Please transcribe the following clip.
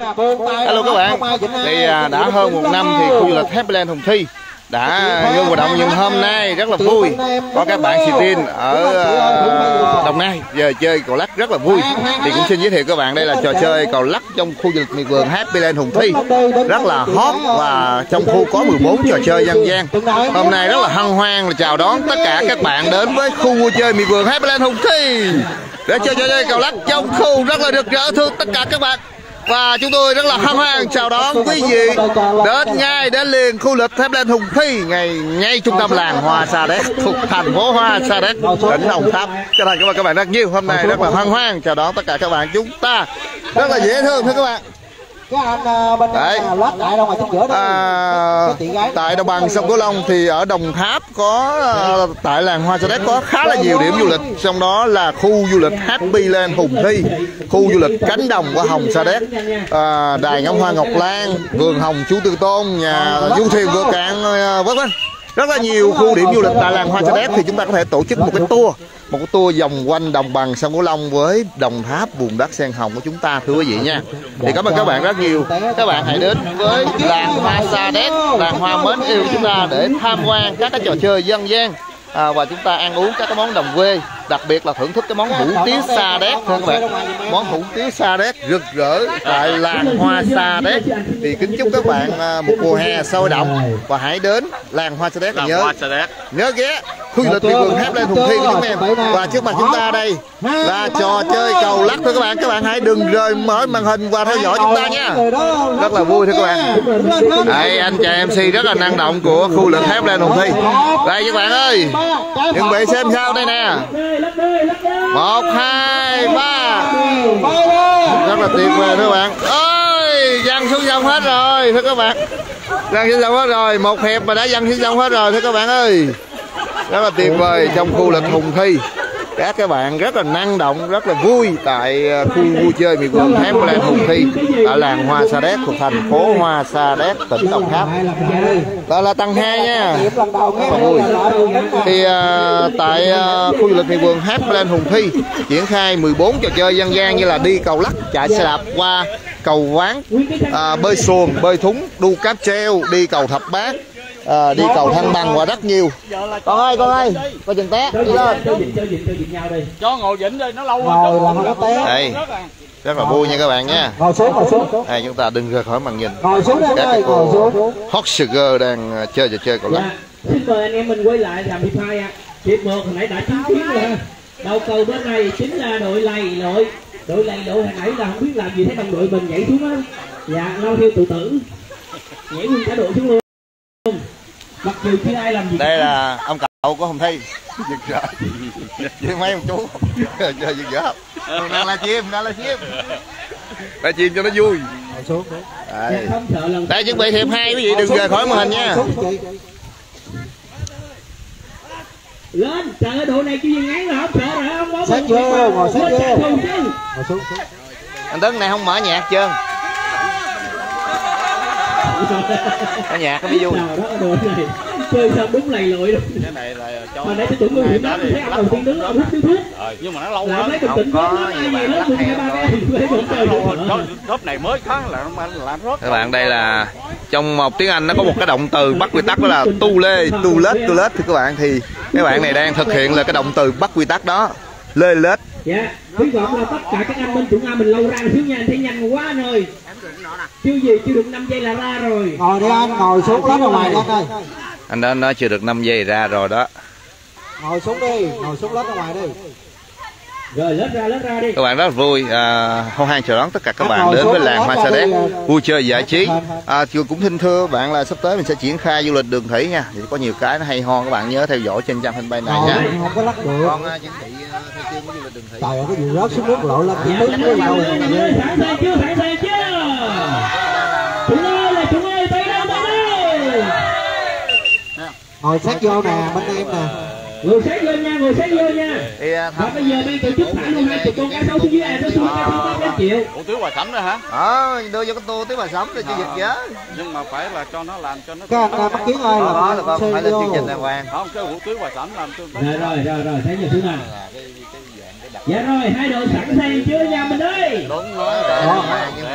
Hello các bạn. Thì à, đã hơn một năm thì khu du lịch Happyland Hùng Thi đã ngưng hoạt động nhưng hôm nay rất là vui. Có các bạn xì tin ở à, Đồng Nai giờ chơi cầu lắc rất là vui. Thì cũng xin giới thiệu các bạn đây là trò chơi cầu lắc trong khu du lịch miệt vườn Happyland Hùng Thi. Rất là hot và trong khu có 14 trò chơi dân gian. Hôm nay rất là hân hoan là chào đón tất cả các bạn đến với khu vui chơi miệt vườn Happyland Hùng Thi. Để chơi trò chơi cầu lắc trong khu rất là rực rỡ thương tất cả các bạn và chúng tôi rất là hân hoan chào đón quý vị. Đến ngay, đến liền khu lịch thép lên hùng thi ngày, ngay trung tâm làng hoa sa đéc, thuộc thành phố hoa sa đéc, tỉnh đồng tháp. Cho thành cảm ơn các bạn rất nhiều hôm nay rất là hân hoan chào đón tất cả các bạn chúng ta. Rất là dễ thương, thưa các bạn cái anh uh, bên Đấy. uh, lát tại đâu ngoài chính giữa đó. À, cái gái tại đồng bằng sông Cửu Long thì ở Đồng Tháp có ờ, tại làng Hoa Sa Đéc có khá là nhiều điểm du lịch. Trong đó là khu du lịch Happy Land Hùng Thi khu du lịch cánh đồng của Hồng Sa Đéc à, đài ngắm hoa Ngọc Lan vườn hồng Chú Tư Tôn nhà du thuyền vượt cạn ờ, vân vân. Rất là nhiều khu điểm du lịch tại làng Hoa Sa Đéc thì chúng ta có thể tổ chức một cái tour một cái tour vòng quanh đồng bằng sông Cửu Long với Đồng Tháp vùng đất sen hồng của chúng ta thưa quý vị nha. Thì cảm ơn các bạn rất nhiều. Các bạn hãy đến với làng Hoa Sa Đéc làng hoa mến yêu chúng ta để tham quan các cái trò chơi dân gian à, và chúng ta ăn uống các cái món đồng quê đặc biệt là thưởng thức cái món hủ tiếu sa đéc thưa các bạn. Món hủ tiếu sa đéc rực rỡ tại làng hoa sa đéc. Thì kính chúc các bạn à, một mùa hè sôi động và hãy đến làng hoa sa đéc nhớ nhớ ghé khu du lịch miệt vườn hát lên hùng thi của chúng em và trước mặt chúng ta đây là trò chơi cầu lắc thưa các bạn. Các bạn hãy đừng rời mở màn hình và theo dõi chúng ta nha. rất là vui thưa các bạn. đây anh chàng mc rất là năng động của khu lực thép lên hùng thi đây các bạn ơi. Chuẩn bị xem sao đây nè. Một hai ba. Rất là tuyệt vời thưa các bạn. Ơi dăng xuống sông hết rồi thưa các bạn. Dăng xuống sông hết rồi một hiệp mà đã dăng xuống sông hết rồi thưa các bạn ơi rất là tuyệt vời. Trong khu lịch hùng thi. Các các bạn rất là năng động rất là vui tại à, khu vui chơi miền vườn Hampland Hùng Thi ở làng Hoa Sa Đéc thuộc thành phố Hoa Sa Đéc tỉnh Đồng Tháp. Đó là tầng 2 nha. Rất là vui. Thì ờ, tại ờ, khu du lịch miền vườn Hampland Hùng Thi triển khai 14 trò chơi dân gian như là đi cầu lắc chạy xe đạp qua cầu ván à, bơi xuồng bơi thúng đu cáp treo đi cầu thập bát à, đi cầu thăng bằng và rất nhiều. Con ơi con ơi coi chừng té đi lên. cho ngồi vĩnh đi nó lâu ngồi là nó té. đây rất là vui nha các bạn nha. Ngồi xuống ngồi xuống. Đây chúng ta đừng rời khỏi màn hình ngồi xuống các ơi ngồi xuống. hot sugar đang ờ, chơi trò chơi cầu lắc Dạ, xin mời anh em mình quay lại làm hiệp hai ạ. Hiệp một hồi nãy đã chứng kiến rồi. Ha. Đầu cầu bên này chính là đội lầy lội. Đội lầy lội hồi nãy là không biết làm gì thấy đồng đội mình nhảy xuống á. Dạ, lao theo tự tử. Nhảy nguyên cả đội xuống luôn. Mặc dù chưa ai làm gì. đây là ông cậu của hồng thi giật rỡ với mấy ông chú chơi giật rỡ không đang la chim đang la chim la chim cho nó vui xuống đây đây chuẩn bị hiệp hai quý vị đừng rời khỏi màn hình nha xuống, lên. Trời ơi, đội này kêu gì ngán rồi không sợ rồi không có. Ngồi chứ. ngồi xuống xuống. anh tấn này không mở nhạc trơn có nhạc nó mới vui. Nào đó đội này. Chơi xong đúng lầy lội luôn. cái này là cho Mà nãy tôi tưởng nguy hiểm lắm, thấy ông đầu tiên đứng ông hút thiếu thuốc. Ờ, nhưng mà nó lâu lắm Không có ai bạn lắc rồi lớp này mới kháng là nó làm rớt các bạn đây là trong một tiếng Anh nó có một cái động từ bắt quy tắc đó là tu lê tu lết tu lết. Thì các bạn thì các bạn này đang thực hiện là cái động từ bắt quy tắc đó. Lê lết Dạ, hy vọng là tất cả các anh bên chủ A mình lâu ra xíu nha, anh thấy nhanh quá anh ơi. Chưa gì, chưa được 5 giây là ra rồi. ngồi đi anh ngồi xuống ra ngoài đi anh ơi. Anh đó nói chưa được 5 giây ra rồi đó. Ngồi xuống đi ngồi xuống lết ra ngoài đi các bạn rất là vui. À, hân hoan chào đón tất cả các bạn đến với làng Hoa Sa Đéc. Vui chơi giải trí. À, cũng xin thưa bạn là sắp tới mình sẽ triển khai du lịch đường thủy nha. Thì có nhiều cái nó hay ho các bạn nhớ theo dõi trên trang fanpage này nha. Đi, không có lắc được. Con à, chuẩn bị à, theo chương của du lịch đường thủy. Trời ơi cái gì rớt xuống nước với năm nhau ơi, năm ơi, sẵn sàng chưa, sẵn sàng chưa? Chúng ơi là chúng ơi, tay đâu, tay đâu. ngồi sát vô nè bên em nè Ngồi sát vô nha, ngồi sát vô nha. thì à, Và bây giờ ban tổ chức thả luôn hai chục con cá sấu xuống dưới này, nó xuống cá sấu tám triệu. ủ tiếu hòa sẩm đó hả? Ờ đưa vô cái tô tới bà sống để cho giật nhớ nhưng mà phải là cho nó làm cho nó cái anh à, bắt kiến ơi đó là phải lên chương trình đàng hoàng. Không cái ủ tiếu hòa sẩm làm cho Rồi, rồi, rồi, rồi, thấy giờ xuống nào. Dạ rồi, hai đội sẵn sàng chưa nhà mình ơi? đúng để